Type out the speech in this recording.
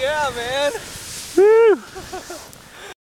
yeah, man.